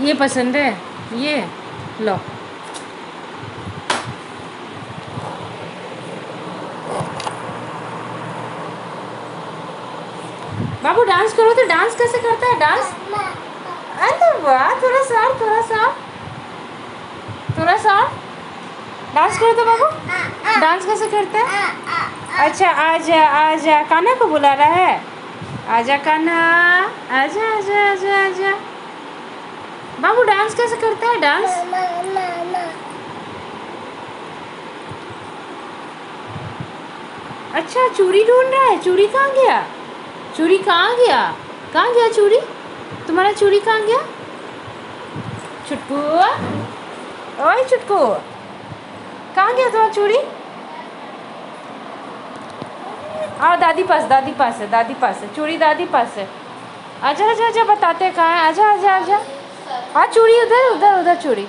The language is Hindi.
ये पसंद है? ये? लो। बाबू, डांस करो तो डांस कैसे करता है? डांस? अरे वाह, थोड़ा सा थोड़ा सा। थोड़ा सा। डांस करो तो बाबू। डांस कैसे करता है? अच्छा आजा आजा। कान्हा को बुला रहा है। आजा, कान्हा। आजा आजा आजा आजा। बाबू डांस कैसे करता है डांस अच्छा चूड़ी ढूंढ रहा है। चूड़ी कहाँ गया? चूड़ी कहाँ गया? कहाँ गया चूड़ी? तुम्हारा चूड़ी कहाँ गया? छुटकू ओए छुटकू कहाँ गया तुम्हारा चूड़ी? आओ, दादी पास दादी पास है, दादी पास है। चूड़ी दादी पास है। आजा आजा आजा, बताते हैं कहाँ है। आजा आजा आजा। हाँ चूड़ी उधर उधर उधर चूड़ी